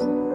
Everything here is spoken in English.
podcast.